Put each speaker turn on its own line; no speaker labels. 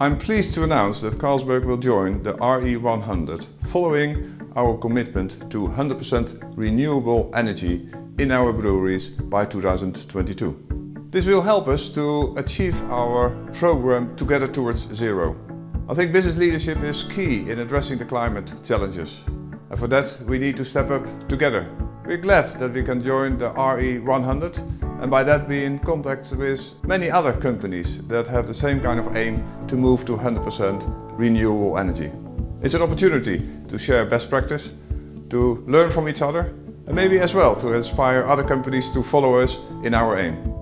I'm pleased to announce that Carlsberg will join the RE100 following our commitment to 100% renewable energy in our breweries by 2022. This will help us to achieve our program Together Towards Zero. I think business leadership is key in addressing the climate challenges. And for that we need to step up together. We're glad that we can join the RE100 and by that be in contact with many other companies that have the same kind of aim to move to 100% renewable energy. It's an opportunity to share best practice, to learn from each other and maybe as well to inspire other companies to follow us in our aim.